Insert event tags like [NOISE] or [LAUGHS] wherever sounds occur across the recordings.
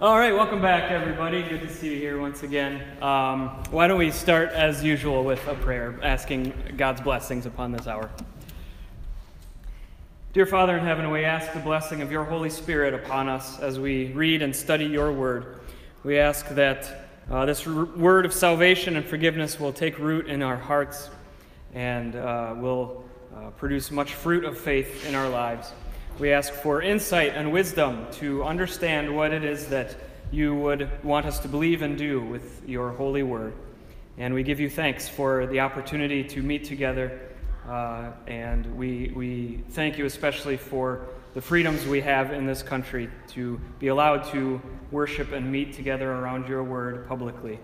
All right, welcome back, everybody. Good to see you here once again. Um, why don't we start, as usual, with a prayer, asking God's blessings upon this hour. Dear Father in heaven, we ask the blessing of your Holy Spirit upon us as we read and study your word. We ask that uh, this r- word of salvation and forgiveness will take root in our hearts and uh, will uh, produce much fruit of faith in our lives. We ask for insight and wisdom to understand what it is that you would want us to believe and do with your holy word. And we give you thanks for the opportunity to meet together. Uh, and we, we thank you especially for the freedoms we have in this country to be allowed to worship and meet together around your word publicly.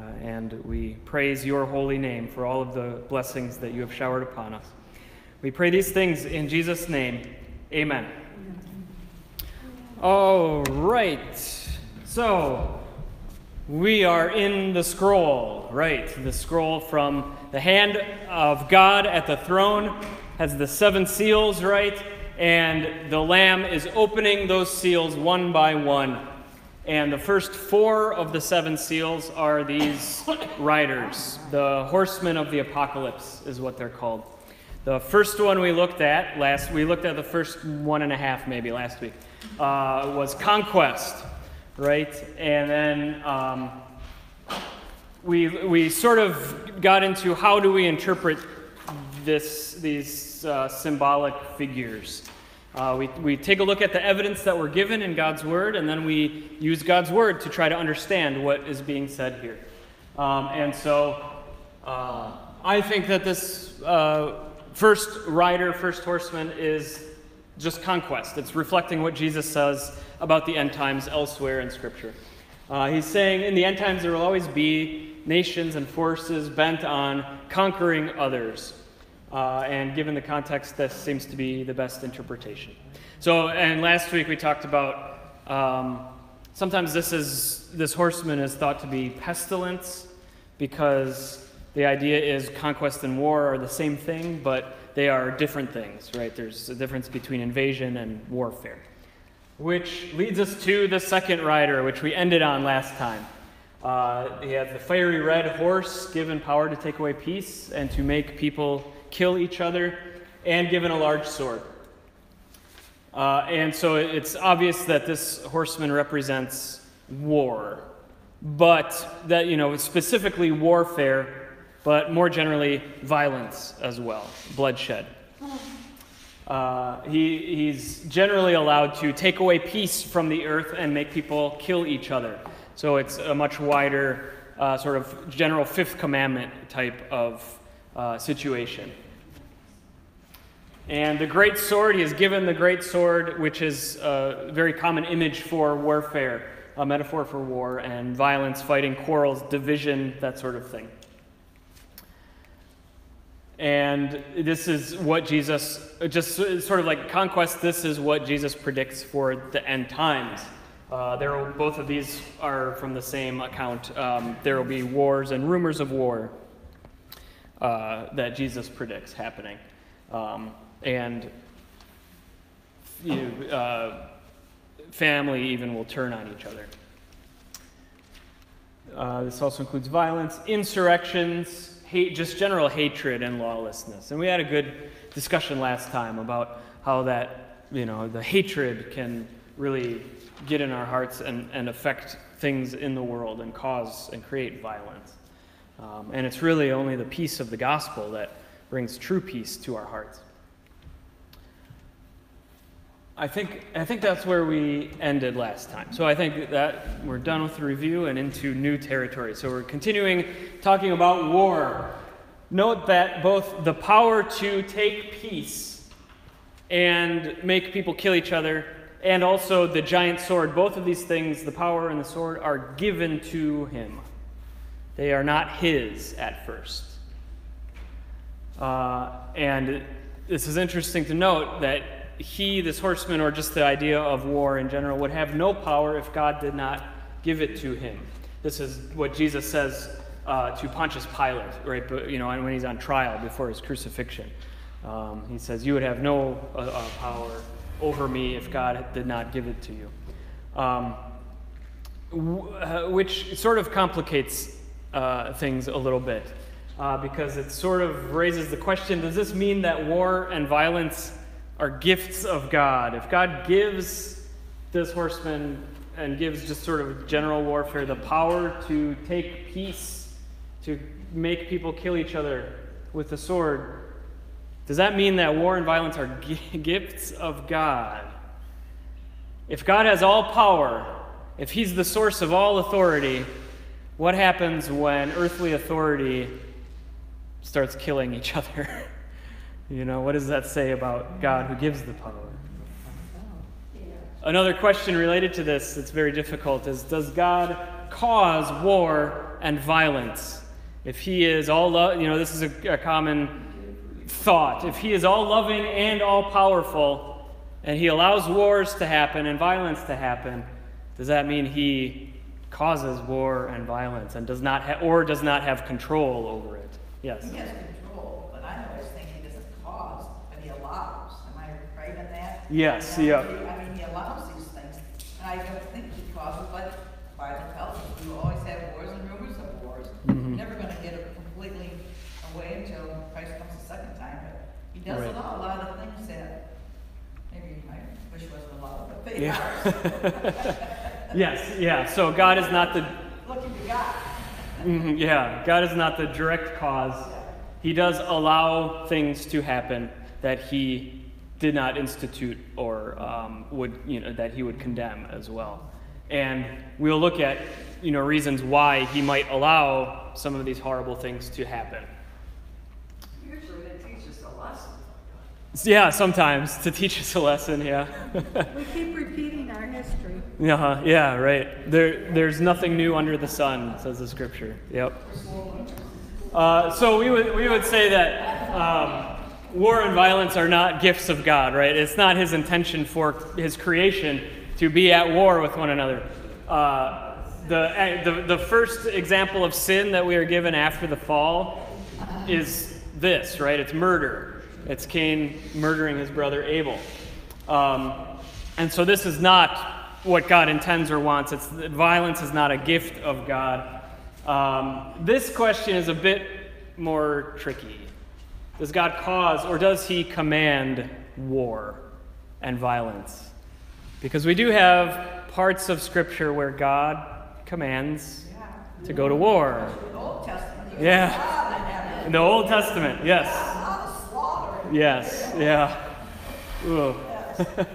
Uh, and we praise your holy name for all of the blessings that you have showered upon us. We pray these things in Jesus' name. Amen. All right. So, we are in the scroll, right? The scroll from the hand of God at the throne has the seven seals, right? And the Lamb is opening those seals one by one. And the first four of the seven seals are these riders. The horsemen of the apocalypse is what they're called. The first one we looked at last, we looked at the first one and a half maybe last week, uh, was conquest, right? And then um, we, we sort of got into how do we interpret this, these uh, symbolic figures. Uh, we, we take a look at the evidence that we're given in God's Word, and then we use God's Word to try to understand what is being said here. Um, and so uh, I think that this uh, first rider, first horseman, is just conquest. It's reflecting what Jesus says about the end times elsewhere in Scripture. Uh, he's saying in the end times there will always be nations and forces bent on conquering others. Uh, and given the context, this seems to be the best interpretation. So, and last week we talked about um, sometimes this is this horseman is thought to be pestilence because the idea is conquest and war are the same thing, but they are different things, right? There's a difference between invasion and warfare. Which leads us to the second rider, which we ended on last time. Uh, he has the fiery red horse, given power to take away peace and to make people kill each other, and given a large sword. Uh, and so it's obvious that this horseman represents war, but that, you know, specifically warfare, but more generally violence as well, bloodshed. Uh, he, he's generally allowed to take away peace from the earth and make people kill each other. So it's a much wider, uh, sort of general fifth commandment type of uh, situation. And the great sword, he is given the great sword, which is a very common image for warfare, a metaphor for war and violence, fighting, quarrels, division, that sort of thing. And this is what Jesus, just sort of like conquest, this is what Jesus predicts for the end times. Uh, there will, both of these are from the same account. Um, there will be wars and rumors of war uh, that Jesus predicts happening. Um, and you uh, family even will turn on each other. Uh, this also includes violence, insurrections, hate, just general hatred and lawlessness. And we had a good discussion last time about how that, you know, the hatred can really get in our hearts and, and affect things in the world and cause and create violence. Um, and it's really only the peace of the gospel that brings true peace to our hearts. I think, I think that's where we ended last time. So I think that we're done with the review and into new territory. So we're continuing talking about war. Note that both the power to take peace and make people kill each other, and also the giant sword, both of these things, the power and the sword, are given to him. They are not his at first. Uh, and this is interesting to note that he, this horseman, or just the idea of war in general, would have no power if God did not give it to him. This is what Jesus says uh, to Pontius Pilate, right? But, you know, when he's on trial before his crucifixion, um, he says, "You would have no uh, uh, power over me if God did not give it to you." Um, uh, which sort of complicates uh, things a little bit uh, because it sort of raises the question does this mean that war and violence are gifts of God? If God gives this horseman and gives just sort of general warfare the power to take peace, to make people kill each other with the sword, does that mean that war and violence are [LAUGHS] gifts of God? If God has all power, if He's the source of all authority, what happens when earthly authority starts killing each [LAUGHS] other? You know, what does that say about God who gives the power? Another question related to this that's very difficult is Does God cause war and violence? If He is all, lo- you know, this is a, a common thought. If He is all loving and all powerful, and He allows wars to happen and violence to happen, does that mean He causes war and violence and does not ha- or does not have control over it? Yes. He has control, but I always think He doesn't cause, but He allows. Am I right Yes. You know, yeah. I mean, He allows these things, and I don't think He causes, but Bible tells us we always have wars and rumors of wars. Mm-hmm. Never going to get it completely away until Christ comes a second time. But He does right. allow a lot of things that maybe I wish wasn't allowed, but they yeah. are. [LAUGHS] yes. Yeah. So God is not the. Looking to God. Yeah, God is not the direct cause. He does allow things to happen that He did not institute or um, would, you know, that He would condemn as well. And we'll look at, you know, reasons why He might allow some of these horrible things to happen. Usually they teach us a lesson. Yeah, sometimes to teach us a lesson. Yeah. [LAUGHS] we keep repeating our history. Uh-huh, yeah, right. There, there's nothing new under the sun, says the scripture. Yep. Uh, so we would, we would say that um, war and violence are not gifts of God, right? It's not his intention for his creation to be at war with one another. Uh, the, the, the first example of sin that we are given after the fall is this, right? It's murder. It's Cain murdering his brother Abel. Um, and so this is not what God intends or wants. It's violence is not a gift of God. Um, this question is a bit more tricky. Does God cause or does He command war and violence? Because we do have parts of Scripture where God commands to go to war. Old Testament. Yeah. In the Old Testament, yes. Yes, yeah. [LAUGHS]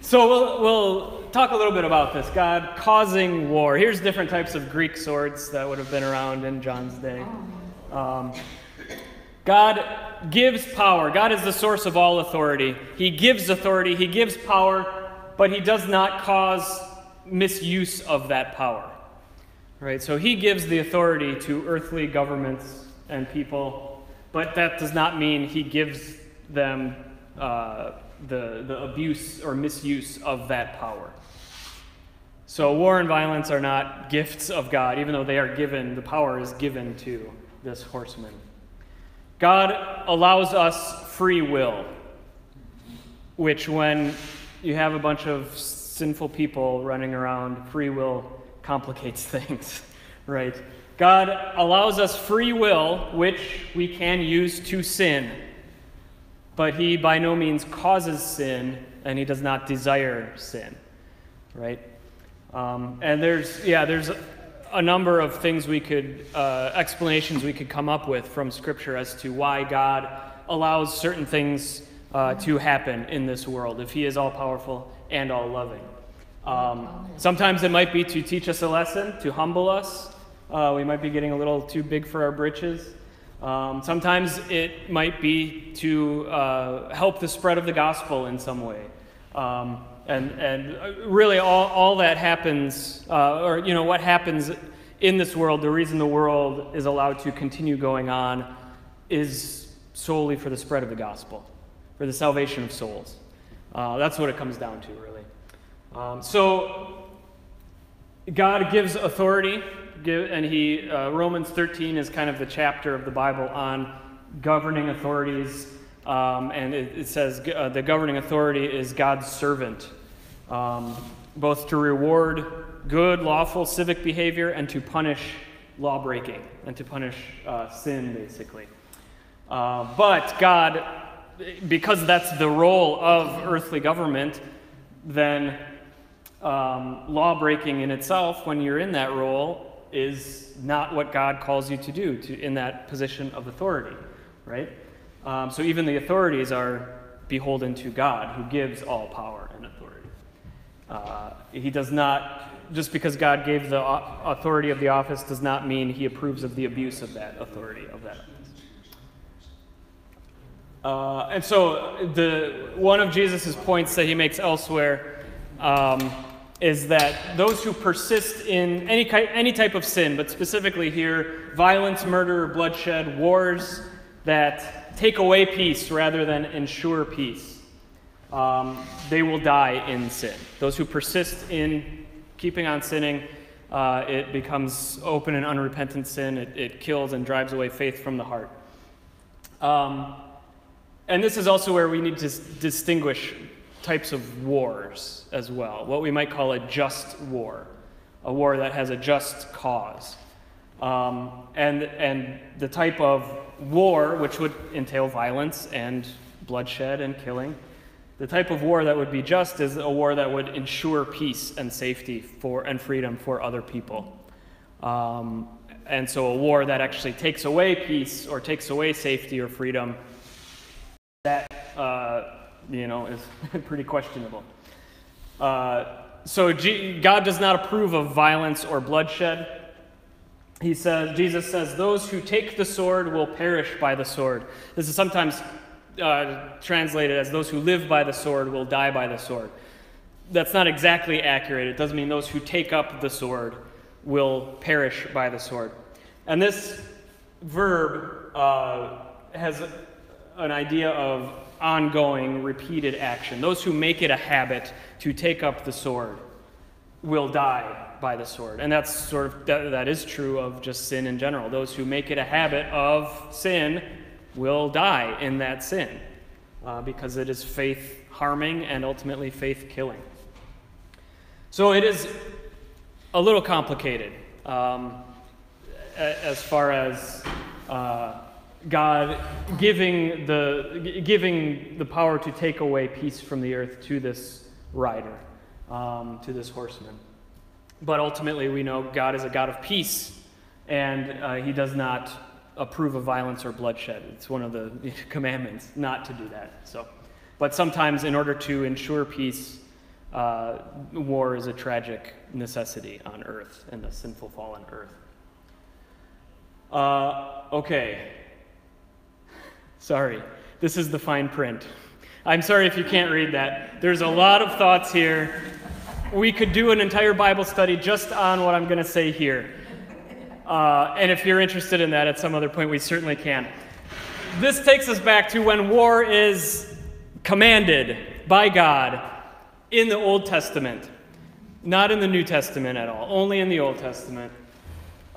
so we'll, we'll talk a little bit about this God causing war. Here's different types of Greek swords that would have been around in John's day. Um, God gives power. God is the source of all authority. He gives authority, He gives power, but He does not cause misuse of that power. Right? So He gives the authority to earthly governments and people, but that does not mean He gives them uh, the, the abuse or misuse of that power. So, war and violence are not gifts of God, even though they are given, the power is given to this horseman. God allows us free will, which, when you have a bunch of sinful people running around, free will complicates [LAUGHS] things, right? God allows us free will, which we can use to sin, but He by no means causes sin, and He does not desire sin, right? Um, and there's, yeah, there's a number of things we could, uh, explanations we could come up with from Scripture as to why God allows certain things uh, to happen in this world, if He is all powerful and all loving. Um, sometimes it might be to teach us a lesson, to humble us. Uh, we might be getting a little too big for our britches. Um, sometimes it might be to uh, help the spread of the gospel in some way. Um, and, and really, all, all that happens, uh, or you know, what happens in this world, the reason the world is allowed to continue going on is solely for the spread of the gospel, for the salvation of souls. Uh, that's what it comes down to, really. Um, so, God gives authority, give, and He uh, Romans 13 is kind of the chapter of the Bible on governing authorities um, and it, it says uh, the governing authority is God's servant, um, both to reward good, lawful civic behavior and to punish lawbreaking and to punish uh, sin, basically. Uh, but God, because that's the role of earthly government, then um, law breaking in itself, when you're in that role, is not what God calls you to do to, in that position of authority, right? Um, so even the authorities are beholden to God, who gives all power and authority. Uh, he does not, just because God gave the authority of the office, does not mean he approves of the abuse of that authority, of that. Uh, and so the one of Jesus' points that he makes elsewhere um, is that those who persist in any, any type of sin, but specifically here, violence, murder, bloodshed, wars that take away peace rather than ensure peace, um, they will die in sin. Those who persist in keeping on sinning, uh, it becomes open and unrepentant sin. It, it, kills and drives away faith from the heart. Um, and this is also where we need to distinguish types of wars as well. What we might call a just war, a war that has a just cause. Um, and, and the type of war which would entail violence and bloodshed and killing. The type of war that would be just is a war that would ensure peace and safety for, and freedom for other people. Um, and so a war that actually takes away peace or takes away safety or freedom, that uh, you know is [LAUGHS] pretty questionable. Uh, so G- God does not approve of violence or bloodshed. He says, Jesus says, those who take the sword will perish by the sword. This is sometimes uh, translated as those who live by the sword will die by the sword. That's not exactly accurate. It doesn't mean those who take up the sword will perish by the sword. And this verb uh, has an idea of ongoing, repeated action. Those who make it a habit to take up the sword will die by the sword. And that's sort of, that, that is true of just sin in general. Those who make it a habit of sin will die in that sin uh, because it is faith harming and ultimately faith killing. So it is a little complicated um, as far as uh, God giving the, giving the power to take away peace from the earth to this rider, um, to this horseman. But ultimately, we know God is a God of peace, and uh, He does not approve of violence or bloodshed. It's one of the [LAUGHS] commandments not to do that. So, but sometimes, in order to ensure peace, uh, war is a tragic necessity on earth, and the sinful, fallen earth. Uh, okay. [LAUGHS] Sorry, this is the fine print. I'm sorry if you can't read that. There's a lot of thoughts here we could do an entire Bible study just on what I'm going to say here. Uh, and if you're interested in that at some other point, we certainly can. This takes us back to when war is commanded by God in the Old Testament, not in the New Testament at all, only in the Old Testament.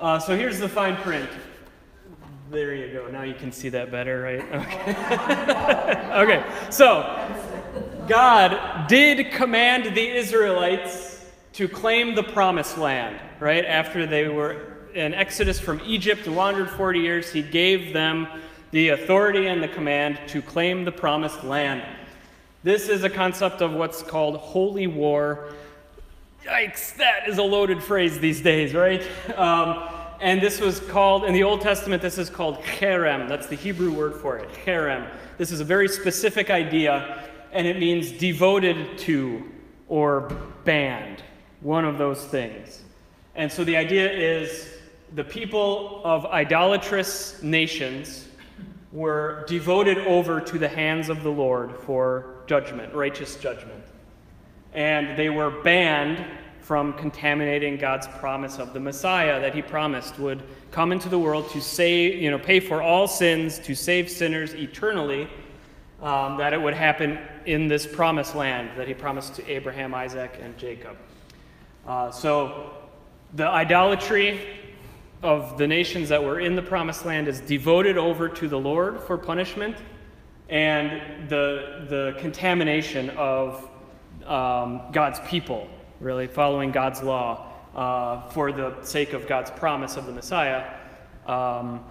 Uh, so here's the fine print. There you go. Now you can see that better, right? [LAUGHS] Okay. [LAUGHS] okay. So God did command the Israelites to claim the promised land, right? After they were in Exodus from Egypt and wandered 40 years, he gave them the authority and the command to claim the promised land. This is a concept of what's called holy war. Yikes, that is a loaded phrase these days, right? [LAUGHS] Um, and this was called, in the Old Testament, this is called cherem. That's the Hebrew word for it, cherem. This is a very specific idea and it means devoted to or banned, one of those things. And so the idea is the people of idolatrous nations were devoted over to the hands of the Lord for judgment, righteous judgment. And they were banned from contaminating God's promise of the Messiah that he promised would come into the world to save, you know, pay for all sins, to save sinners eternally um, that it would happen in this promised land that he promised to Abraham, Isaac, and Jacob. Uh, so the idolatry of the nations that were in the promised land is devoted over to the Lord for punishment, and the, the contamination of um, God's people, really following God's law, uh, for the sake of God's promise of the Messiah, um,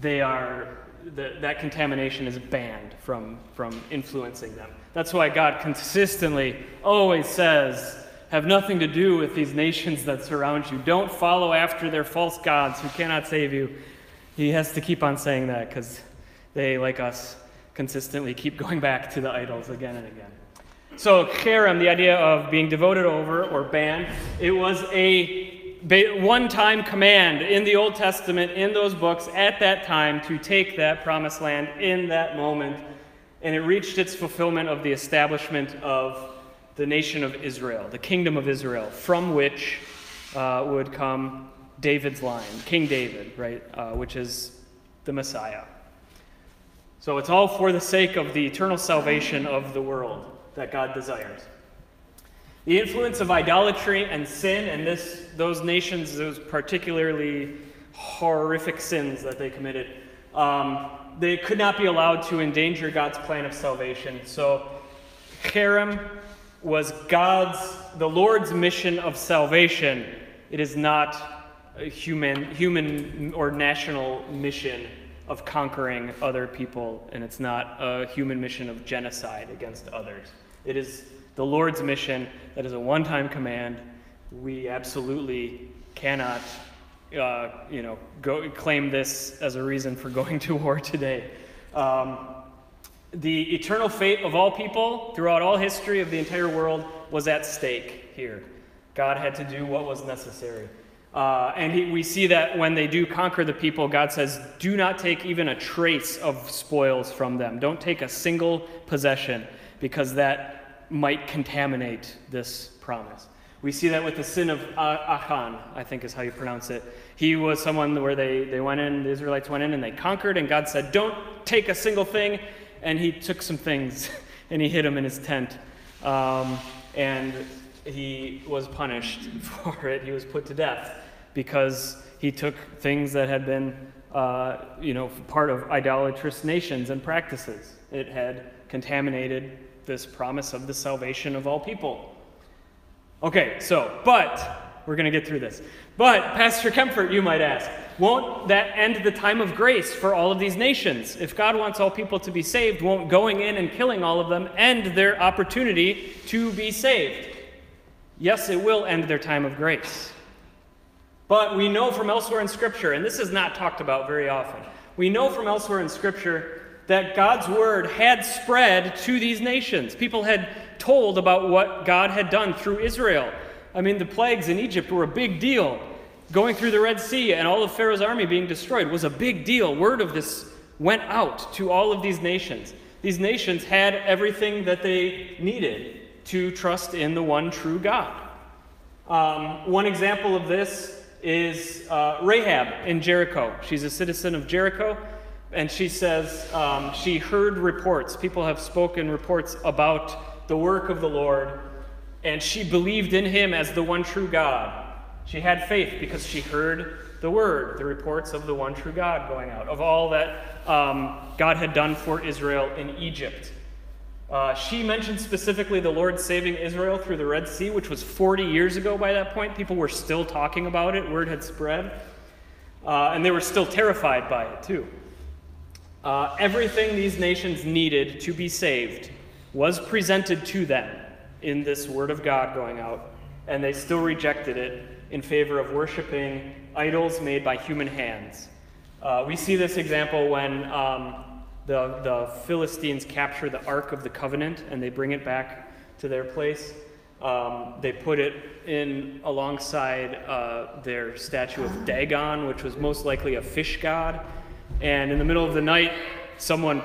they are that contamination is banned from, from influencing them. That's why God consistently always says, have nothing to do with these nations that surround you. Don't follow after their false gods who cannot save you. He has to keep on saying that because they, like us, consistently keep [LAUGHS] going back to the idols again and again. So, cherem, the idea of being devoted over or banned, it was a one time command in the Old Testament, in those books, at that time, to take that promised land in that moment. And it reached its fulfillment of the establishment of the nation of Israel, the kingdom of Israel, from which uh, would come David's line, King David, right, uh, which is the Messiah. So it's all for the sake of the eternal salvation of the world that God desires. The influence of idolatry and sin and this, those nations, those particularly horrific sins that they committed, um, they could not be allowed to endanger God's plan of salvation. So, cherem was God's, the Lord's mission of salvation. It is not a human, human or national mission of conquering other people, and it's not a human mission of genocide against others. It is the Lord's mission that is a one time command. We absolutely cannot. Uh, you know, go, claim this as a reason for [LAUGHS] going to war today. Um, the eternal fate of all people throughout all history of the entire world was at stake here. God had to do what was necessary. Uh, and he, we see that when they do conquer the people, God says, Do not take even a trace of spoils from them. Don't take a single possession, because that might contaminate this promise. We see that with the sin of Achan, I think is how you pronounce it. He was someone where they, they went in, the Israelites went in and they conquered, and God said, Don't take a single thing. And he took some things [LAUGHS] and he hid them in his tent. Um, and he was punished [LAUGHS] for it. He was put to death because he took things that had been, uh, you know, part of idolatrous nations and practices. It had contaminated this promise of the salvation of all people. Okay, so, but, we're going to get through this. But, Pastor Kempfert, you might ask, won't that end the time of grace for all of these nations? If God wants all people to be saved, won't going in and killing all of them end their opportunity to be saved? Yes, it will end their time of grace. But we know from elsewhere in Scripture, and this is not talked about very often, we know from elsewhere in Scripture that God's word had spread to these nations. People had told about what God had done through Israel. I mean, the plagues in Egypt were a big deal. Going through the Red Sea and all of Pharaoh's army being destroyed was a big deal. Word of this went out to all of these nations. These nations had everything that they needed to trust in the one true God. Um, one example of this is uh, Rahab in Jericho. She's a citizen of Jericho, and she says um, she heard reports. People have spoken reports about the work of the Lord, and she believed in him as the one true God. She had faith because she heard the word, the reports of the one true God going out, of all that um, God had done for Israel in Egypt. Uh, she mentioned specifically the Lord saving Israel through the Red Sea, which was 40 years ago by that point. People were still talking about it, word had spread, uh, and they were still terrified by it, too. Uh, everything these nations needed to be saved was presented to them in this word of God going out, and they still rejected it in favor of worshiping idols made by human hands. Uh, we see this example when um, the, the Philistines capture the Ark of the Covenant and they bring it back to their place. Um, they put it in alongside uh, their statue of Dagon, which was most likely a fish god. And in the middle of the night, someone,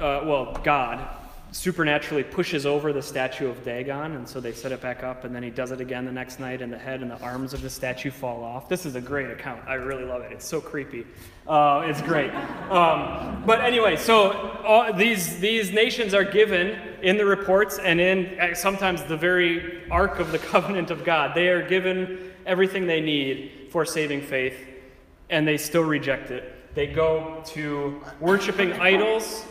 uh, well, God, supernaturally pushes over the statue of Dagon, and so they set it back up, and then he does it again the next night, and the head and the arms of the statue fall off. This is a great account. I really love it. It's so creepy. Uh, it's great. Um, but anyway, so these these nations are given in the reports and in uh, sometimes the very ark of the [LAUGHS] covenant of God. They are given everything they need for saving faith, and they still reject it. They go to worshiping idols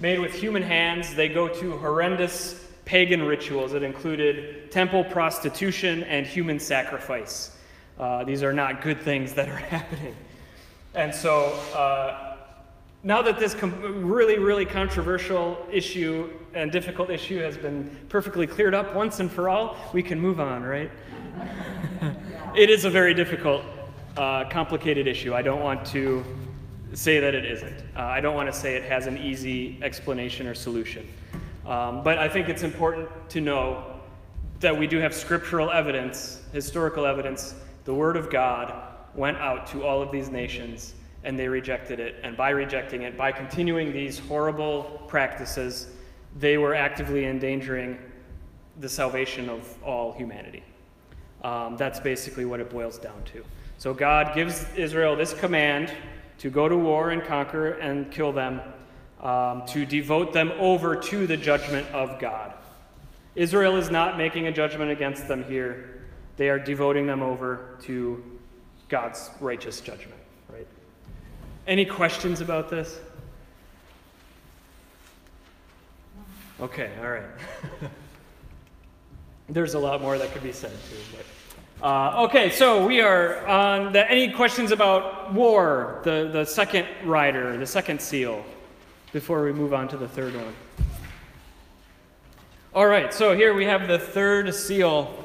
made with human hands. They go to horrendous pagan rituals that included temple prostitution and human sacrifice. Uh, these are not good things that are [LAUGHS] happening. And so, uh, now that this com- really, really controversial issue and difficult issue has been perfectly cleared up once and for all, we can move on, right? [LAUGHS] it is a very difficult, uh, complicated issue. I don't want to say that it isn't. Uh, I don't want to say it has an easy explanation or solution. Um, but I think it's important to know that we do have scriptural evidence, historical evidence. The Word of God went out to all of these nations and they rejected it. And by rejecting it, by continuing these horrible practices, they were actively endangering the salvation of all humanity. Um, that's basically what it boils down to. So God gives Israel this command to go to war and conquer and kill them, um, to devote them over to the judgment of God. Israel is not making a judgment against them here, they are devoting them over to God's righteous judgment, right? Any questions about this? Okay, all right. [LAUGHS] There's a lot more that could be said too, but. Uh, okay, so we are on the, any questions about war, the, the second rider, the second seal, before we move on to the third one. All right, so here we have the third seal,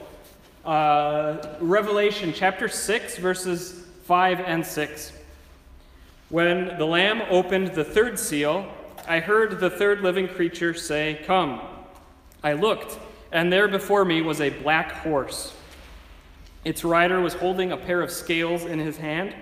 uh, Revelation chapter 6, verses 5 and 6. When the Lamb opened the third seal, I heard the third living creature say, Come. I looked, and there before me was a black horse. Its rider was holding a pair of scales in his hand.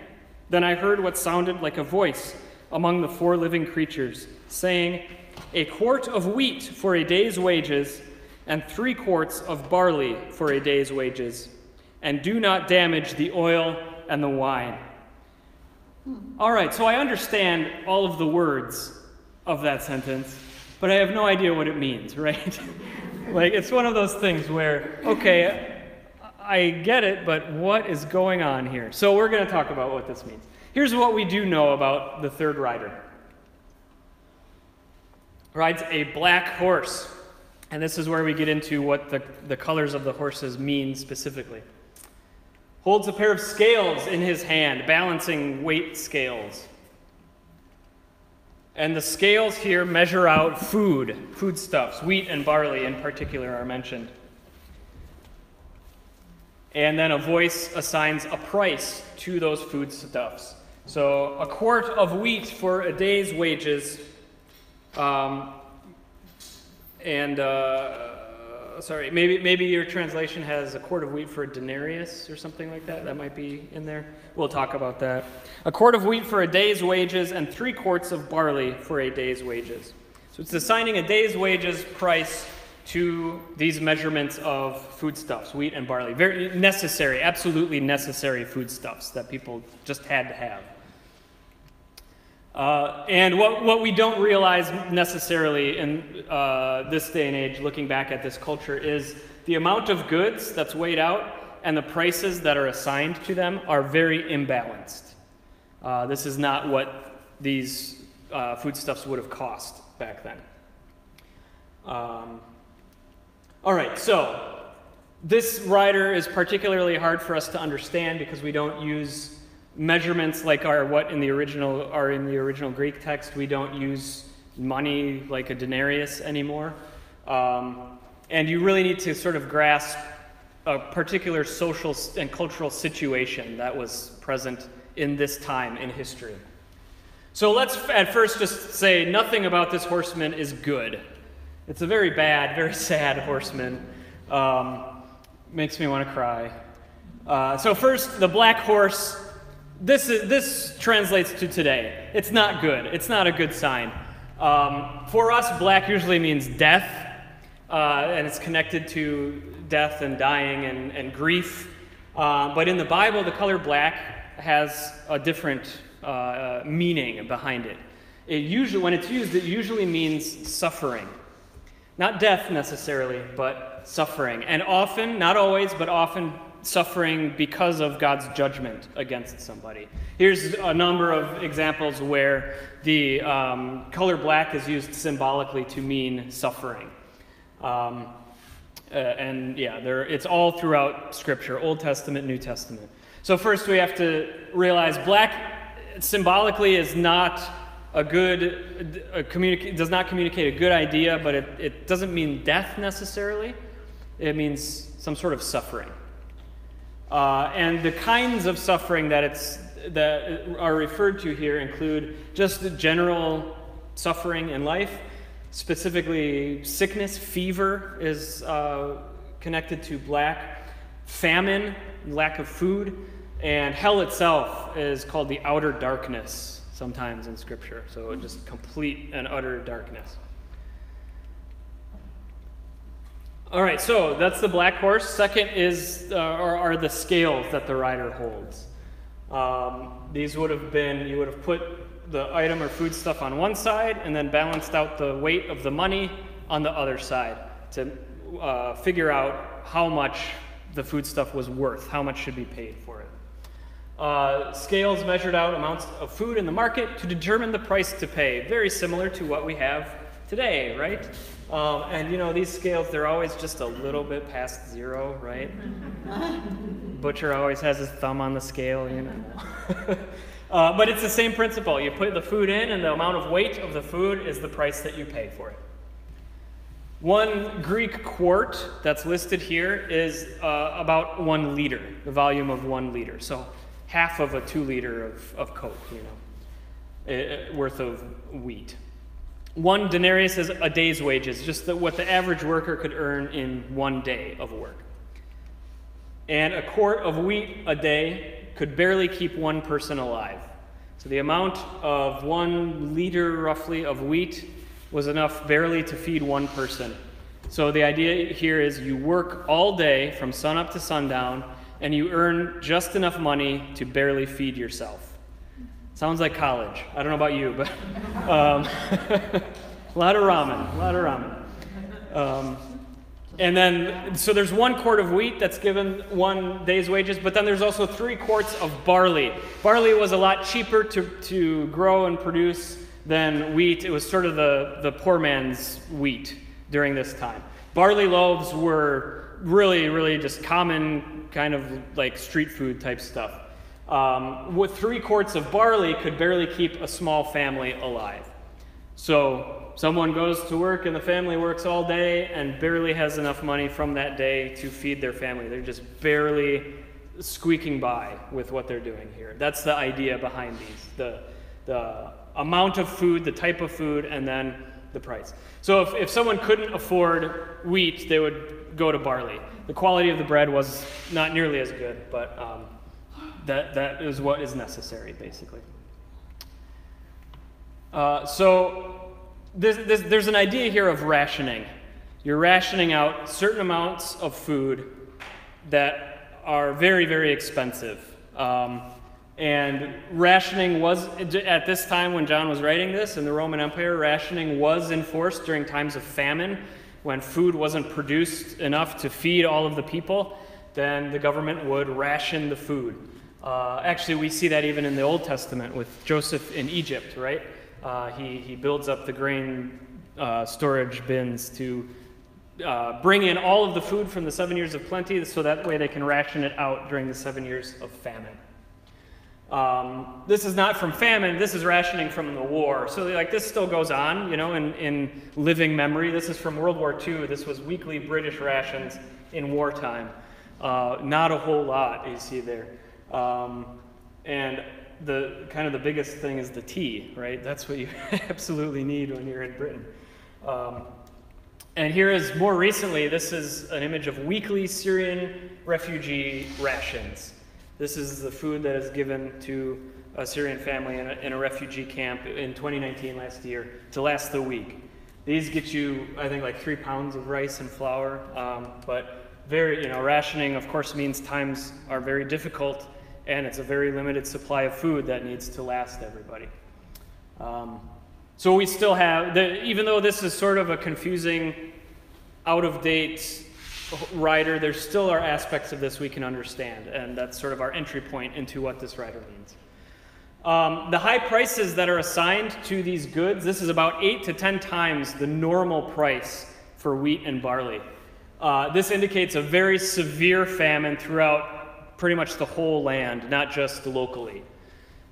Then I heard what sounded like a voice among the four living creatures, saying, A quart of wheat for a day's wages, and three quarts of barley for a day's wages, and do not damage the oil and the wine. All right, so I understand all of the words of that sentence, but I have no idea what it means, [LAUGHS] right? like, it's one of those things where, okay, I get it, but what is going on here? So we're going to talk about what this means. Here's what we do know about the third rider. Rides a black horse. And this is where we get into what the, the colors of the horses mean specifically. Holds a pair of scales in his hand, balancing weight scales. And the scales here measure out food, foodstuffs, wheat and barley in particular are mentioned and then a voice assigns a price to those foodstuffs. So a quart of wheat for a day's wages, um, and uh, sorry, maybe maybe your translation has a quart of wheat for a denarius or something like that. That might be in there. We'll talk about that. A quart of wheat for a day's wages, and three quarts of barley for a day's wages. So it's assigning a day's wages price to these measurements of foodstuffs, wheat and barley. Very necessary, absolutely necessary foodstuffs that people just had to have. Uh, and what, what we don't realize necessarily in uh, this day and age, looking back at this culture, is the amount of goods that's weighed out and the prices that are assigned to them are very imbalanced. Uh, this is not what these uh, foodstuffs would have cost back then. Um, all right, so this rider is particularly hard for us to understand because we don't use measurements like our what in the original are in the original Greek text. We don't use money like a denarius anymore, um, and you really need to sort of grasp a particular social and cultural situation that was present in this time in history. So let's at first just say nothing about this horseman is good. It's a very bad, very sad horseman. Um, makes me want to cry. Uh, so, first, the black horse. This, is, this translates to today. It's not good. It's not a good sign. Um, for us, black usually means death, uh, and it's connected to death and dying and, and grief. Uh, but in the Bible, the color black has a different uh, meaning behind it. It usually, when it's used, it usually means suffering. Not death necessarily, but suffering. And often, not always, but often suffering because of God's judgment against somebody. Here's a number of examples where the um, color black is used symbolically to mean suffering. Um, uh, and yeah, there, it's all throughout Scripture, Old Testament, New Testament. So, first we have to realize black symbolically is not a good, a does not communicate a good idea, but it, it doesn't mean death necessarily. It means some sort of suffering. Uh, and the kinds of suffering that, it's, that are referred to here include just the general suffering in life, specifically sickness, fever is uh, connected to black, famine, lack of food, and hell itself is called the outer darkness sometimes in Scripture. So just complete and utter darkness. All right, so that's the black horse. Second is uh, are, are, the scales that the rider holds. Um, these would have been you would have put the item or food stuff on one side and then balanced out the weight of the money on the other side to uh, figure out how much the food stuff was worth, how much should be paid for. Uh, scales measured out amounts of food in the market to determine the price to pay, very similar to what we have today, right? Um, and you know, these scales, they're always just a little bit past zero, right? [LAUGHS] Butcher always has his thumb on the scale, you know. [LAUGHS] uh, but it's the same principle. You put the food in, and the amount of weight of the food is the price that you pay for it. One Greek quart that's listed here is uh, about one liter, the volume of one liter. So half of a two liter of, of Coke, you know, uh, worth of wheat. One denarius is a day's wages, just the, what the average worker could earn in one day of work. And a quart of wheat a day could barely keep one person alive. So the amount of one liter, roughly, of wheat was enough barely to feed one person. So the idea here is you work all day from sunup to sundown, and you earn just enough money to barely feed yourself. Sounds like college. I don't know about you, but [LAUGHS] um, a [LAUGHS] lot of ramen, a lot of ramen. Um, and then, so there's one quart of wheat that's given one day's wages, but then there's also three quarts of barley. Barley was a lot cheaper to, to grow and produce than wheat. It was sort of the, the poor man's wheat during this time. Barley loaves were really, really just common kind of like street food type stuff um, with three quarts of barley could barely keep a small family alive. So someone goes to work and the family works all day and barely has enough money from that day to feed their family. They're just barely squeaking by with what they're doing here. That's the idea behind these the, the amount of food, the type of food, and then the price. So if, if someone couldn't afford wheat, they would go to barley. The quality of the bread was not nearly as good, but um, that, that is what is necessary, basically. Uh, so this, this, there's an idea here of rationing. You're rationing out certain amounts of food that are very, very expensive. Um, and rationing was, at this time when John was writing this in the Roman Empire, rationing was enforced during times of famine when food wasn't produced enough to feed all of the people. Then the government would ration the food. Uh, actually, we see that even in the Old Testament with Joseph in Egypt, right? Uh, he, he builds up the grain uh, storage bins to uh, bring in all of the food from the seven years of plenty so that way they can ration it out during the seven years of famine. Um, this is not from famine, this is rationing from the war. So, like, this still goes on, you know, in, in living memory. This is from World War II. This was weekly British rations in wartime. Uh, not a whole lot you see there. Um, and the kind of the biggest thing is the tea, right? That's what you [LAUGHS] absolutely need when you're in Britain. Um, and here is more recently, this is an image of weekly Syrian refugee rations. This is the food that is given to a Syrian family in a, in a refugee camp in 2019 last year to last the week. These get you, I think, like three pounds of rice and flour, um, but very, you know, rationing, of course, means times are very difficult and it's a very limited supply of food that needs to last everybody. Um, so we still have, the, even though this is sort of a confusing, out of date rider, there still are aspects of this we can understand, and that's sort of our entry point into what this writer means. Um, the high prices that are assigned to these goods, this is about eight to ten times the normal price for wheat and barley. Uh, this indicates a very severe famine throughout pretty much the whole land, not just locally.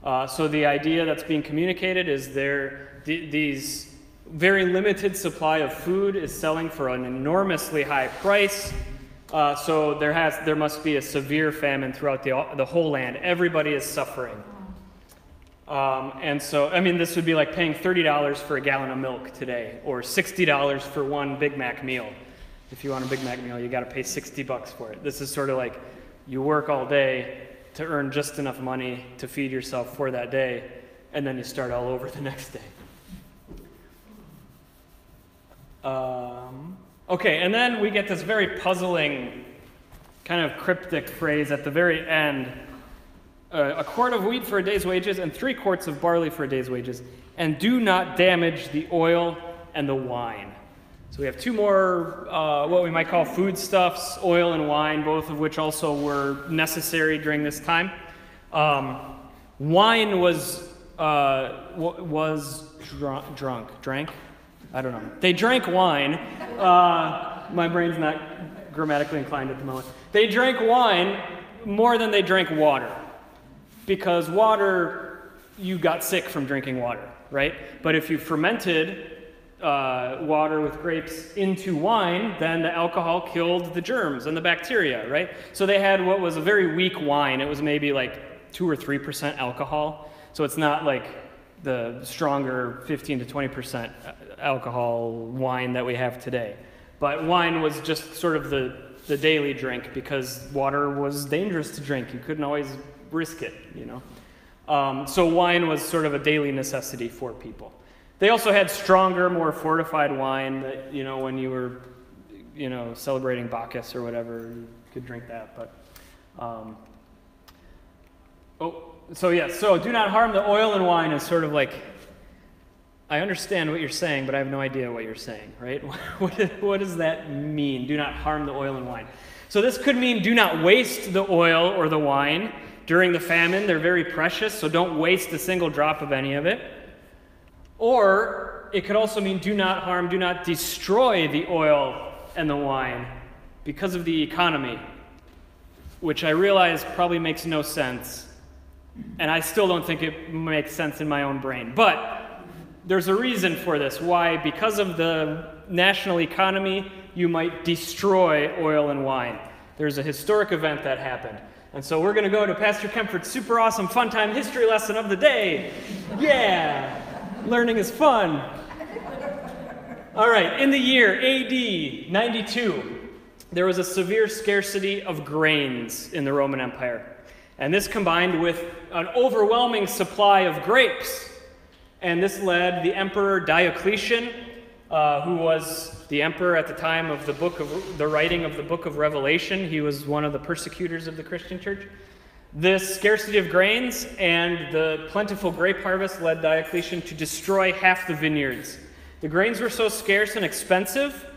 Uh, so the idea that's being communicated is there th- these very limited supply of food is selling for an enormously high price. Uh, so there has there must be a severe famine throughout the the whole land. Everybody is suffering. Um, and so, I mean, this would be like paying $30 for a gallon of milk today, or $60 for one Big Mac meal. If you want a Big Mac meal, you got to pay 60 bucks for it. This is sort of like you work all day to earn just enough money to feed yourself for that day, and then you start all over the [LAUGHS] next day. Um, okay, and then we get this very puzzling, kind of cryptic phrase at the very end uh, a quart of wheat for a day's wages and three quarts of barley for a day's wages, and do not damage the oil and the wine. So we have two more, uh, what we might call foodstuffs, oil and wine, both of which also were necessary during this time. Um, wine was uh, was drunk, drunk, drank. I don't know. They drank wine. Uh, my brain's not grammatically inclined at the moment. They drank wine more than they drank water because water, you got sick from drinking water, right? But if you fermented uh, water with grapes into wine, then the alcohol killed the germs and the bacteria, right? So they had what was a very weak wine. It was maybe like 2 or 3% alcohol. So it's not like the stronger 15 to 20% alcohol wine that we have today. But wine was just sort of the, the daily drink because water was dangerous to drink. You couldn't always risk it, you know. Um, so wine was sort of a daily necessity for people. They also had stronger, more fortified wine that, you know, when you were, you know, celebrating Bacchus or whatever, you could drink that. But, um, oh, so yes, so do not harm the oil and wine is sort of like, I understand what you're saying, but I have no idea what you're saying, right? [LAUGHS] what, what does that mean? Do not harm the oil and wine. So this could mean do not waste the oil or the wine during the famine. They're very precious, so don't waste a single drop of any of it. Or it could also mean do not harm, do not destroy the oil and the wine because of the economy, which I realize probably makes no sense. And I still don't think it makes sense in my own brain. But there's a reason for this. Why? Because of the national economy, you might destroy oil and wine. There's a historic event that happened. And so we're going to go to Pastor Kempfert's super awesome fun time history lesson of the day. Yeah! Learning is fun. All right, in the year AD 92, there was a severe scarcity of grains in the Roman Empire. And this combined with an overwhelming supply of grapes. And this led the Emperor Diocletian, uh, who was the emperor at the time of the book of the writing of the book of Revelation. He was one of the persecutors of the Christian church. This scarcity of grains and the plentiful grape harvest led Diocletian to destroy half the vineyards. The grains were so scarce and expensive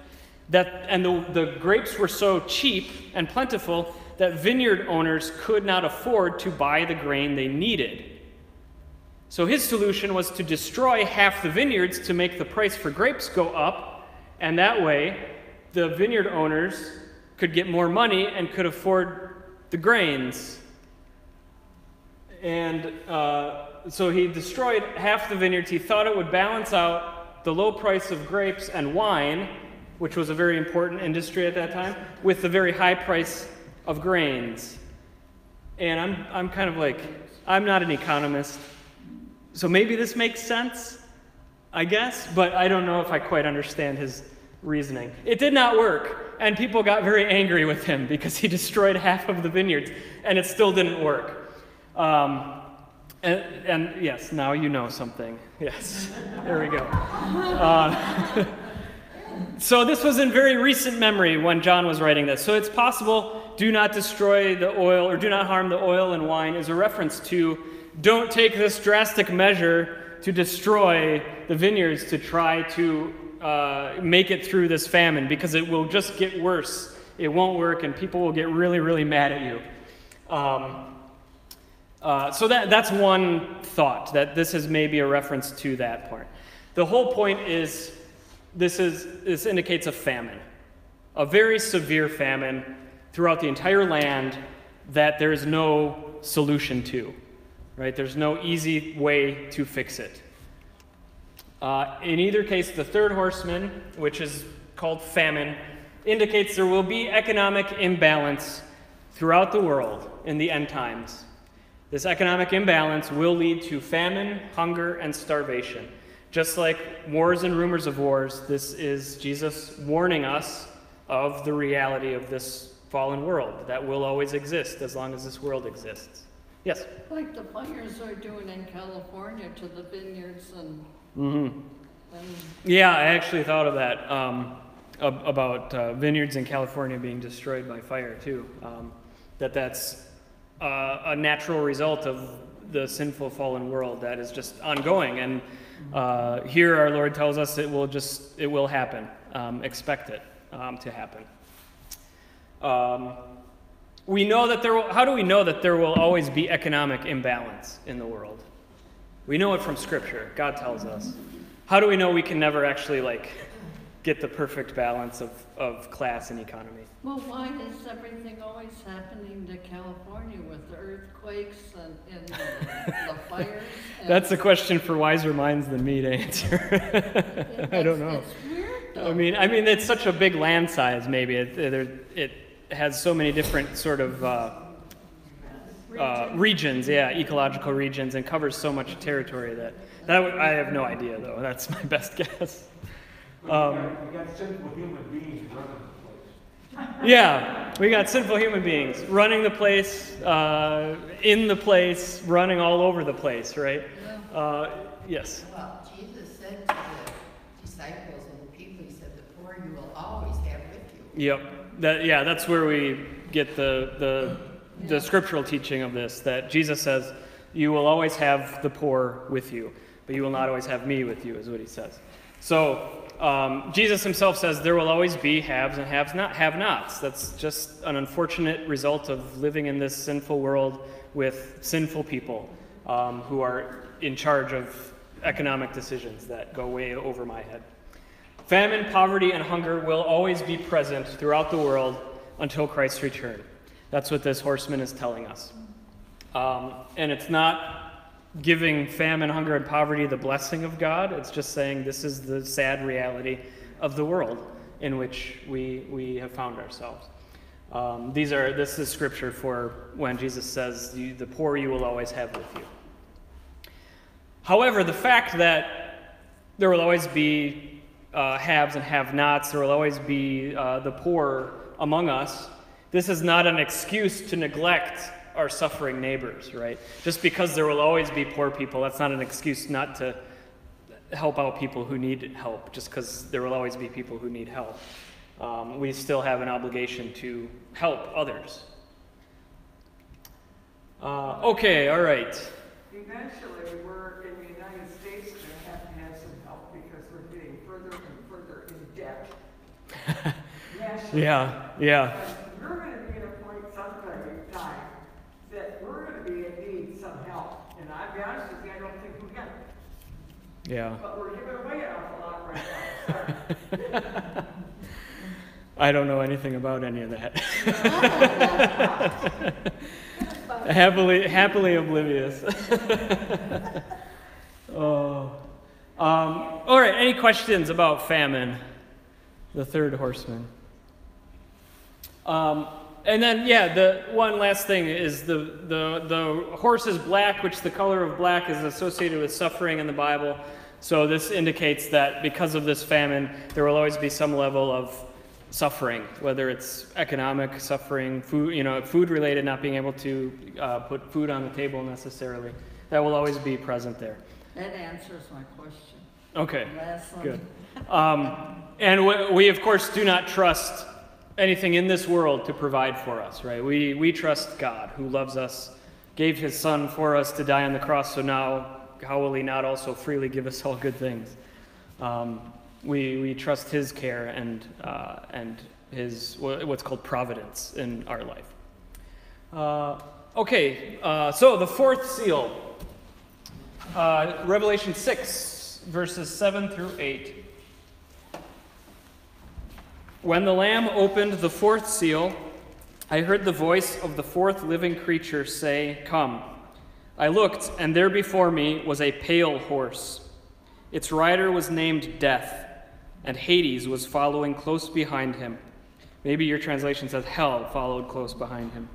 that, and the, the grapes were so cheap and plentiful that vineyard owners could not afford to buy the grain they needed. So his solution was to destroy half the vineyards to make the price for grapes go up, and that way the vineyard owners could get more money and could afford the grains and uh, so he destroyed half the vineyards. He thought it would balance out the low price of grapes and wine, which was a very important industry at that time, with the very high price of grains. And I'm, I'm kind of like, I'm not an economist, so maybe this makes sense, I guess, but I don't know if I quite understand his reasoning. It did not work, and people got very angry with him because he [LAUGHS] destroyed half of the vineyards, and it still didn't work. Um, and, and, yes, now you know something. [LAUGHS] Yes, there we go. Uh, [LAUGHS] so this was in very recent memory when John was writing this. So it's possible do not destroy the oil or do not harm the oil and wine is a reference to don't take this drastic measure to destroy the vineyards to try to uh, make it through this famine because it will just get worse. It won't work and people will get really, really mad at you. Um, uh, so that, that's one thought, that this is maybe a reference to that part. The whole point is this, is, this indicates a famine, a very severe famine throughout the entire land. that there's no solution to, right? There's no easy way to fix it. Uh, in either case, the third horseman, which is called famine, indicates there will be economic imbalance throughout the world in the end times. This economic imbalance will lead to famine, hunger, and starvation. Just like wars and rumors of wars, this is Jesus warning us of the reality of this fallen world that will always exist as long as this world exists. Yes? Like the fires are doing in California to the vineyards and, Mm-hmm. and Yeah, I actually thought of that um, ab- about uh, vineyards in California being destroyed by fire too. Um, that that's uh, a natural result of the sinful fallen world that is just ongoing. And uh, here, our Lord tells us it will just it will happen. Um, expect it um, to happen. Um, we know that there. Will, how do we know that there will always be economic imbalance in the world? We know it from Scripture. God tells us. How do we know we can never actually like get the perfect balance of, of class and economy? Well, why is everything always happening to California with the earthquakes and, and the fires? and- [LAUGHS] That's a question for wiser minds than me to answer. [LAUGHS] I don't know. Weird I mean, I mean, it's such a big land size. Maybe it there, it has so many different sort of uh, uh, regions, yeah, ecological regions, and covers so much territory that that would- I have no idea though. That's my [LAUGHS] best guess. Um, You got sinful human beings running the place. Yeah, we got sinful human beings running the place, uh, in the place, running all over the place, right? Uh, yes. Well, Jesus said to the disciples and the people, he said, the poor you will always have with you. Yep. That, yeah, that's where we get the, the, the scriptural teaching of this that Jesus says, You will always have the poor with you, but you will not always have me with you, is what he says. So, um, Jesus himself says there will always be haves and haves not have nots. That's just an unfortunate result of living in this sinful world with sinful people um, who are in charge of economic decisions that go way over my head. Famine, poverty, and hunger will always be present throughout the world until Christ's return. That's what this horseman is telling us. Um, and it's not giving famine, hunger, and poverty the blessing of God. It's just saying this is the sad reality of the world in which we, we have found ourselves. Um, these are this is scripture for when Jesus says, "The poor you will always have with you." However, the fact that there will always be uh, haves and have-nots, there will always be uh, the poor among us. This is not an excuse to neglect our suffering neighbors, right? Just because there will always be poor people, that's not an excuse not to help out people who need help, just because there will always be people who need help. Um, we still have an obligation to help others. Uh, okay, all right. Eventually, we're in the United States gonna have to have some help because we're getting further and further in debt. Nationally. Yeah, yeah. And We're gonna be at a point sometime in time that we're gonna be in need some help. And I'll be honest with you, I don't think we got it, Yeah. but we're giving away an awful lot right now. [LAUGHS] I don't know anything about any of that. [LAUGHS] happily, happily oblivious. [LAUGHS] oh. Um, all right. Any questions about famine? The third horseman. Um, and then, yeah, the one last thing is the, the, the horse is black, which the color of black is associated with suffering in the Bible. So this indicates that because of this famine, there will always be some level of suffering, whether it's economic suffering, food, you know, food related, not being able to uh, put food on the table necessarily. That will always be present there. That answers my question. Okay. Good. Um, and we, we, of course, do not trust anything in this world to provide for us, right? We, we trust God who loves us, gave his Son for us to die on the cross, so now how will he not also freely give us all good things? Um, we, we trust his care and, uh, and his, what's called providence in our life. Uh, okay, uh, so the fourth seal, uh, Revelation 6, verses 7 through 8. When the Lamb opened the fourth seal, I heard the voice of the fourth living creature say, Come. I looked, and there before me was a pale horse. Its rider was named Death, and Hades was following close behind him. Maybe your translation says Hell followed close behind him.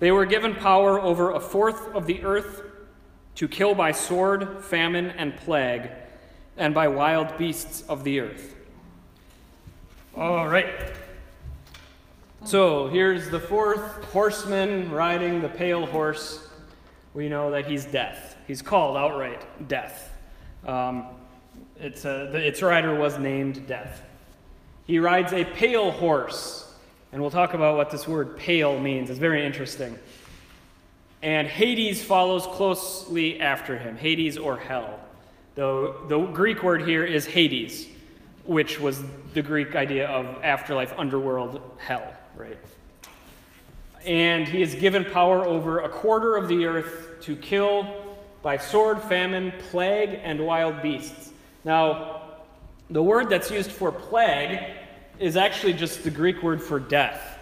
They were given power over a fourth of the earth to kill by sword, famine, and plague, and by wild beasts of the earth. All right. So here's the fourth horseman riding the pale horse. We know that he's death. He's called outright death. Um, it's a, its rider was named Death. He rides a pale horse, and we'll talk about what this word pale means. It's very interesting. And Hades follows closely after him Hades or hell. The, the Greek word here is Hades, which was the Greek idea of afterlife, underworld, hell, right? And he is given power over a quarter of the earth to kill by sword, famine, plague, and wild beasts. Now, the word that's used for plague is actually just the Greek word for death.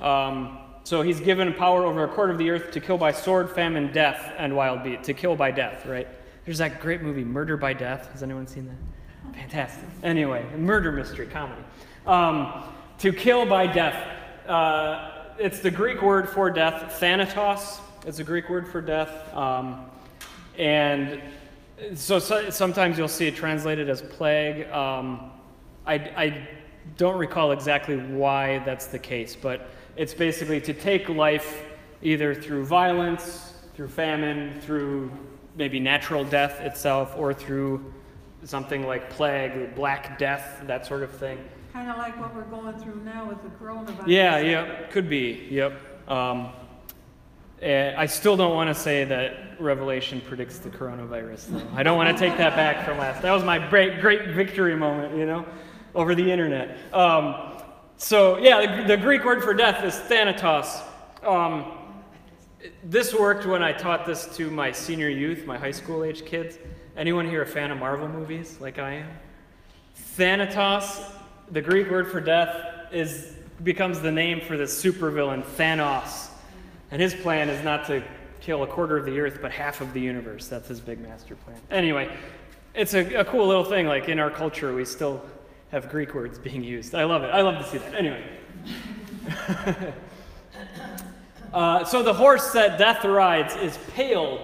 Um, so he's given power over a quarter of the earth to kill by sword, famine, death, and wild beast. To kill by death, right? There's that great movie, Murder by Death. Has anyone seen that? Fantastic. Anyway, murder mystery comedy. Um, to kill by death. Uh, it's the Greek word for death, thanatos. It's a Greek word for death. Um, and so, so, sometimes you'll see it translated as plague. Um, I, I don't recall exactly why that's the case, but it's basically to take life either through violence, through famine, through maybe natural death itself, or through something like plague, black death, that sort of thing. Kind of like what we're going through now with the coronavirus. Yeah, yeah, could be. Yep. Um, eh, I still don't want to say that Revelation predicts the coronavirus. Though. I don't want to take that back from last. That was my great, great victory moment, you know, over the internet. Um, so yeah, the, the, Greek word for death is thanatos. Um, this worked when I taught this to my senior youth, my high school age kids. Anyone here a fan of Marvel movies like I am? Thanatos, the Greek word for death, is becomes the name for the supervillain Thanos. And his plan is not to kill a quarter of the earth, but half of the universe. That's his big master plan. Anyway, it's a, a cool little thing. Like in our culture, we still have Greek words being used. I love it. I love to see that. Anyway. [LAUGHS] uh, so the horse that death rides is pale.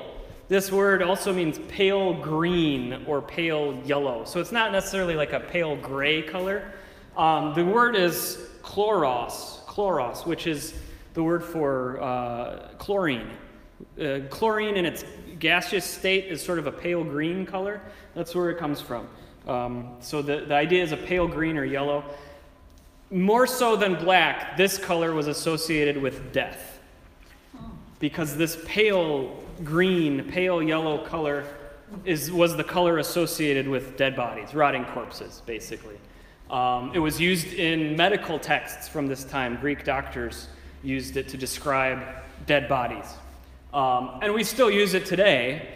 This word also means pale green or pale yellow. So it's not necessarily like a pale gray color. Um, the word is chloros, chloros, which is the word for uh, chlorine. Uh, chlorine in its gaseous state is sort of a pale green color. That's where it comes from. Um, so the, the idea is a pale green or yellow. More so than black, this color was associated with death. Because this pale green, pale yellow color is, was the color associated with dead bodies, rotting corpses, basically. Um, it was used in medical texts from this time. Greek doctors used it to describe dead bodies. Um, and we still use it today,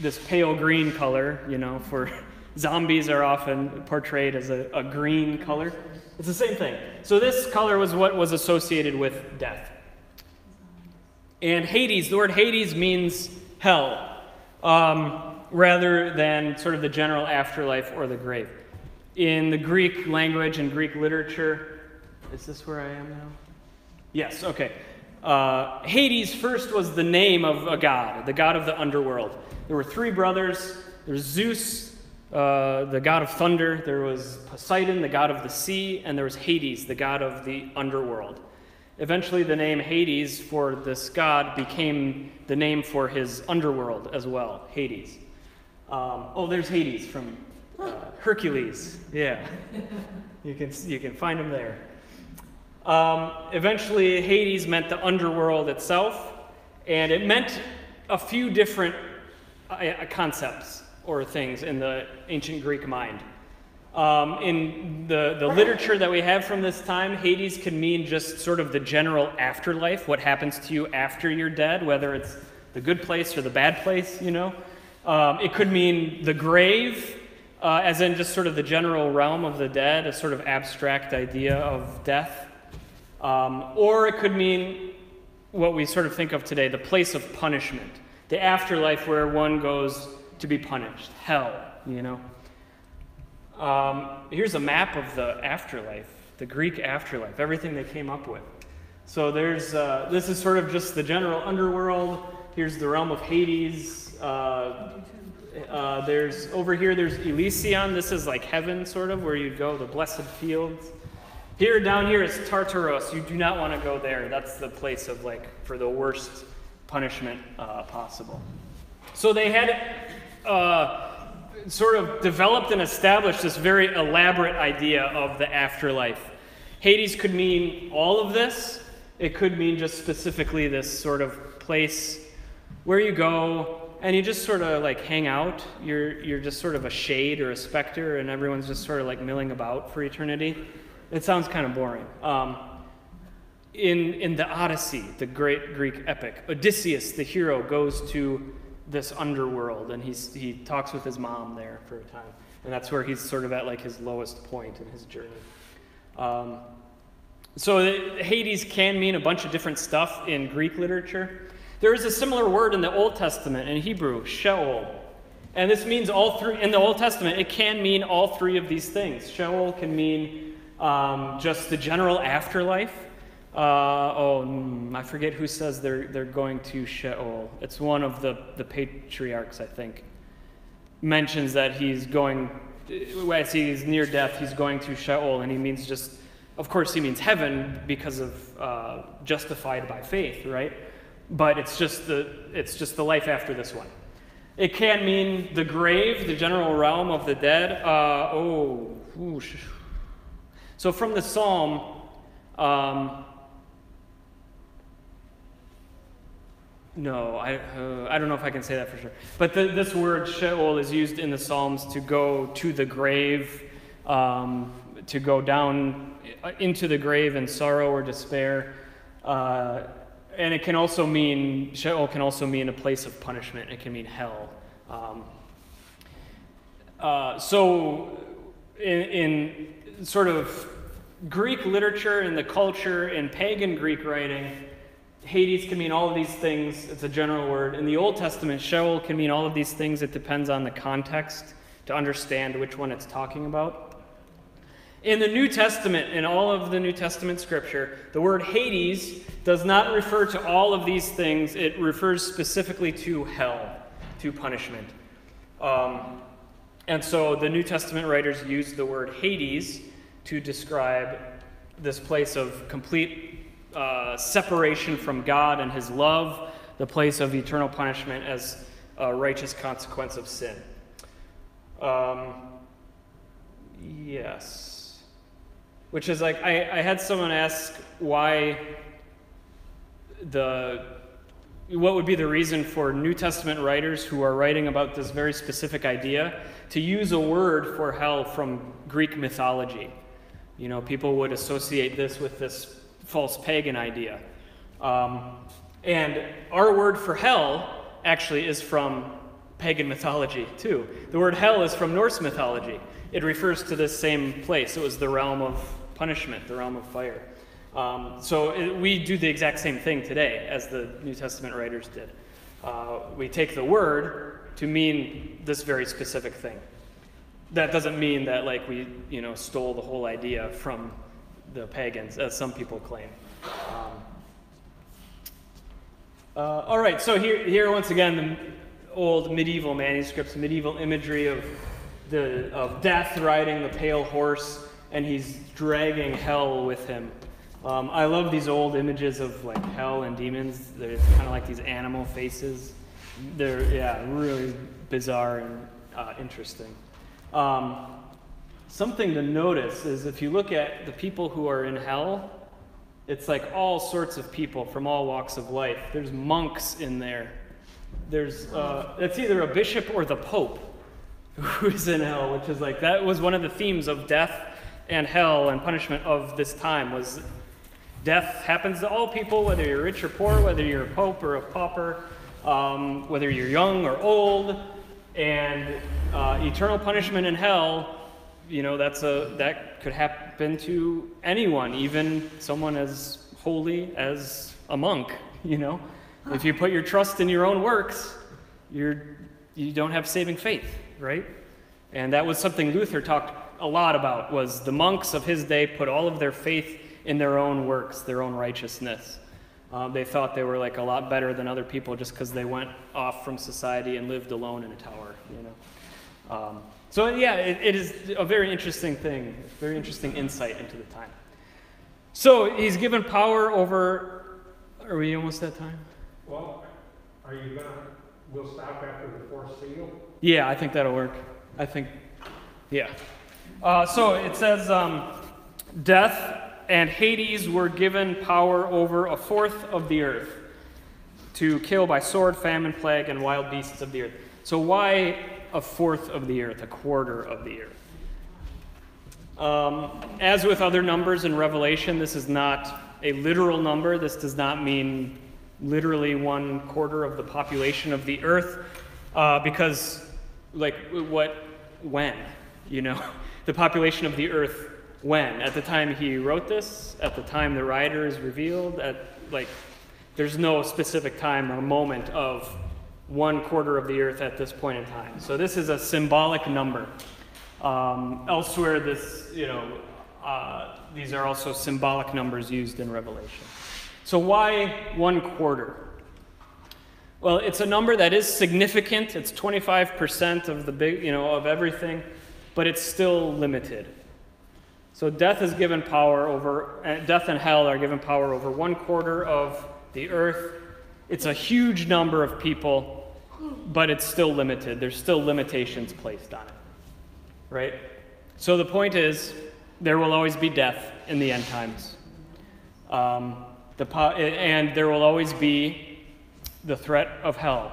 this pale green color, you know, for Zombies are often portrayed as a, a green color. It's the same thing. So this color was what was associated with death. And Hades, the word Hades means hell, um, rather than sort of the general afterlife or the grave. In the Greek language and Greek literature, is this where I am now? Yes, okay. Uh, Hades first was the name of a god, the god of the underworld. There were three brothers. There's Zeus, uh, the god of thunder, there was Poseidon, the god of the sea, and there was Hades, the god of the underworld. Eventually, the name Hades for this god became the name for his underworld as well, Hades. Um, oh, there's Hades from uh, Hercules. Yeah, [LAUGHS] you can you can find him there. Um, eventually, Hades meant the underworld itself, and it meant a few different uh, concepts or things in the ancient Greek mind. Um, in the, the literature that we have from this time, Hades can mean just sort of the general afterlife, what happens to you after you're dead, whether it's the good place or the bad place, you know. Um, it could mean the grave, uh, as in just sort of the general realm of the dead, a sort of abstract idea of death. Um, or it could mean what we sort of think of today the place of punishment, the afterlife where one goes to be punished, hell, you know. Um, here's a map of the afterlife, the Greek afterlife, everything they came up with. So there's uh, this is sort of just the general underworld. Here's the realm of Hades. Uh, uh, there's over here. There's Elysium. This is like heaven, sort of, where you'd go, the blessed fields. Here down here is Tartarus. You do not want to go there. That's the place of like for the worst punishment uh, possible. So they had uh, sort of developed and established this very elaborate idea of the afterlife. Hades could mean all of this. It could mean just specifically this sort of place where you go and you just sort of like hang out. You're, you're just sort of a shade or a specter, and everyone's just sort of like milling about for eternity. It sounds kind of boring. Um, in, in the Odyssey, the great Greek epic, Odysseus, the hero, goes to this underworld and he's, he talks with his mom there for a time. And that's where he's sort of at like his lowest point in his journey. Um, so Hades can mean a bunch of different stuff in Greek literature. There is a similar word in the Old Testament in Hebrew, Sheol. And this means all three, in the Old Testament, it can mean all three of these things. Sheol can mean um, just the general afterlife. Uh, oh, mm, I forget who says they're, they're going to Sheol. It's one of the, the patriarchs, I think. Mentions that he's going, as he's near death, he's going to Sheol, and he means just of course, he means heaven because of uh, justified by faith, right? But it's just the it's just the life after this one. It can mean the grave, the general realm of the dead. Uh, oh, whoosh. so from the psalm. Um, no, I, uh, I don't know if I can say that for sure. But the, this word Sheol is used in the Psalms to go to the grave, um, to go down into the grave in sorrow or despair. Uh, and it can also mean, Sheol can also mean a place of punishment. It can mean hell. Um, uh, so, in, in, sort of Greek literature and the culture in pagan Greek writing, Hades can mean all of these things. It's a general word. In the Old Testament, Sheol can mean all of these things. It depends on the context to understand which one it's talking about. In the New Testament, in all of the New Testament scripture, the word Hades does not refer to all of these things. It refers specifically to hell, to punishment. Um, and so the New Testament writers use the word Hades to describe this place of complete uh, separation from God and His love, the place of eternal punishment as a righteous consequence of sin. Um, yes which is like I, I had someone ask why the what would be the reason for New Testament writers who are writing about this very specific idea to use a word for hell from Greek mythology. You know, people would associate this with this false pagan idea. Um, and our word for hell actually is from pagan mythology, too. The word hell is from Norse mythology. It refers to this same place. It was the realm of punishment, the realm of fire. Um, so it, we do the exact same thing today as the New Testament writers did. Uh, we take the word to mean this very specific thing. That doesn't mean that like we you know stole the whole idea from the pagans, as some people claim. Um, uh, all right, so here, here once again the old medieval manuscripts, medieval imagery of the of death riding the pale horse and he's dragging hell with him. Um, I love these old images of like hell and demons. They're kind of like these animal faces. They're yeah, really bizarre and uh, interesting. Um, something to notice is if you look at the people who are in hell, it's like all sorts of people from all walks of life. There's monks in there. There's uh, it's either a bishop or the pope [LAUGHS] who's in hell, which is like that was one of the themes of death and hell and punishment of this time was death happens to all people, whether you're rich or poor, whether you're a pope or a pauper, um, whether you're young or old, and uh, eternal punishment in hell. You know that's a that could happen to anyone, even someone as holy as a monk, you know? If you put your trust in your own works, you're, you don't have saving faith, right? And that was something Luther talked a lot about was the monks of his day put all of their faith in their own works, their own righteousness. Um, they thought they were like a lot better than other people just because they went off from society and lived alone in a tower, you know. Um, so yeah, it, it is a very interesting thing, very interesting insight into the time. So he's given power over. Are we almost at time? Well, are you gonna, we'll stop after the fourth seal? Yeah, I think that'll work. I think, yeah. Uh, so it says, um, death and Hades were given power over a fourth of the earth to kill by sword, famine, plague, and wild beasts of the earth. So why a fourth of the earth, a quarter of the earth? Um, as with other numbers in Revelation, this is not a literal number. This does not mean literally one quarter of the population of the earth, uh, because, like, what, when? You know, [LAUGHS] the population of the earth when? At the time he wrote this? At the time the writer is revealed? At, like, there's no specific time or moment of one quarter of the earth at this point in time. So this is a symbolic number. Um, elsewhere, this, you know, uh, these are also symbolic numbers used in Revelation. So why one quarter? Well, it's a number that is significant. It's 25% of the big, you know, of everything, but it's still limited. So death is given power over, uh, death and hell are given power over one quarter of the earth. It's a huge number of people, but it's still limited. There's still limitations placed on it right? So the point is, there will always be death in the end times. Um, the po- and there will always be the threat of hell.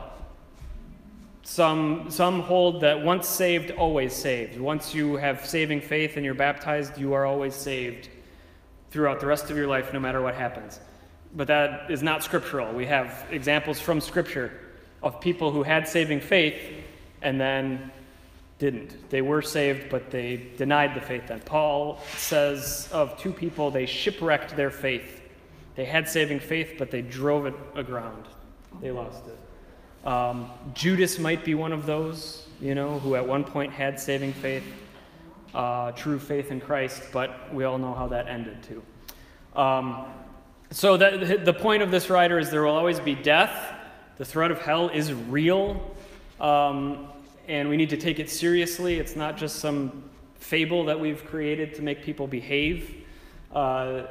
Some, some hold that once saved, always saved. Once you have saving faith and you're baptized, you are always saved throughout the rest of your life, no matter what happens. But that is not scriptural. We have examples from Scripture of people who had saving faith and then didn't. They were saved, but they denied the faith then. Paul says of two people, they shipwrecked their faith. They had saving faith, but they drove it aground. They lost it. Um, Judas might be one of those, you know, who at one point had saving faith, uh, true faith in Christ, but we all know how that ended too. Um, so that, the point of this writer is there will always be death. The threat of hell is real. Um, and we need to take it seriously. It's not just some fable that we've created to make people behave. Uh,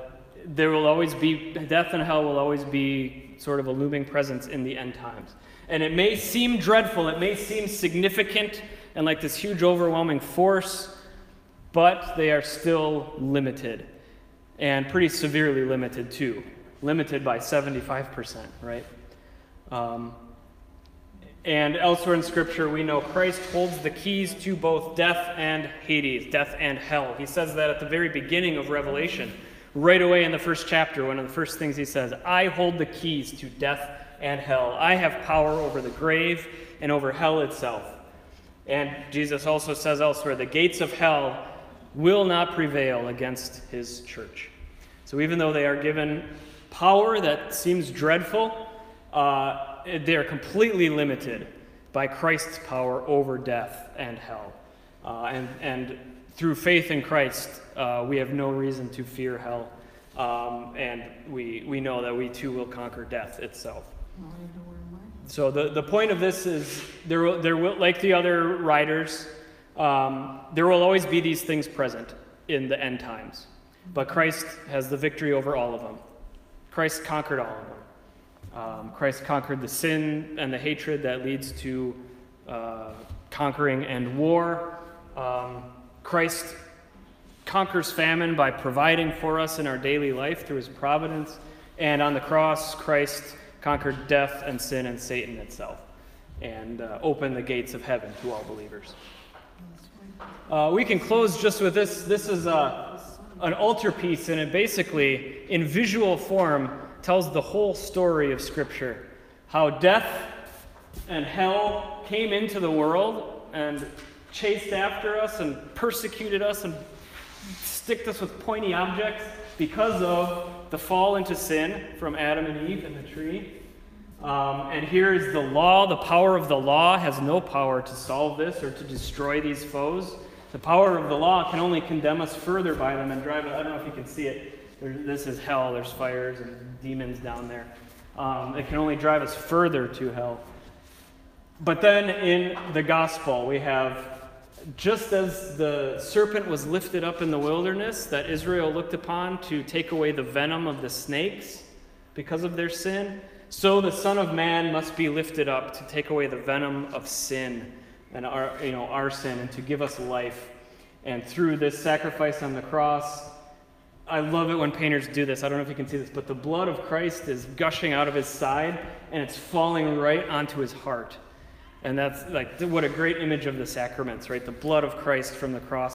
there will always be, death and hell will always be sort of a looming presence in the end times. And it may seem dreadful, it may seem significant and like this huge, overwhelming force, but they are still limited and pretty severely limited too. Limited by 75%, right? Um, and elsewhere in Scripture, we know Christ holds the keys to both death and Hades, death and hell. He says that at the very beginning of Revelation, right away in the first chapter, one of the first things he says I hold the keys to death and hell. I have power over the grave and over hell itself. And Jesus also says elsewhere, the gates of hell will not prevail against his church. So even though they are given power that seems dreadful, uh, they are completely limited by Christ's power over death and hell. Uh, and, and through faith in Christ, uh, we have no reason to fear hell. Um, and we, we know that we too will conquer death itself. So the, the point of this is there will, there will, like the other writers, um, there will always be these things present in the end times. But Christ has the victory over all of them. Christ conquered all of them. Um, Christ conquered the sin and the hatred that leads to uh, conquering and war. Um, Christ conquers famine by providing for us in our daily life through his providence. And on the cross, Christ conquered death and sin and Satan itself and uh, opened the gates of heaven to all believers. Uh, we can close just with this. This is a, uh, an altarpiece, and it basically, in visual form, tells the whole story of Scripture how death and hell came into the world and chased after us and persecuted us and stick us with pointy objects because of the fall into sin from Adam and Eve in the tree. Um, and here is the law. The power of the law has no power to solve this or to destroy these foes. The power of the law can only condemn us further by them and drive. I don't know if you can see it. There, this is hell. There's fires and demons down there. Um, it can only drive us further to hell. But then in the gospel, we have just as the serpent was lifted up in the wilderness that Israel looked upon to take away the venom of the snakes because of their sin, so the Son of Man must be lifted up to take away the venom of sin and our, you know, our sin and to give us life. And through this sacrifice on the cross, I love it when painters do this. I don't know if you can see this, but the blood of Christ is gushing out of his side and it's falling right onto his heart. And that's like what a great image of the sacraments, right? The blood of Christ from the cross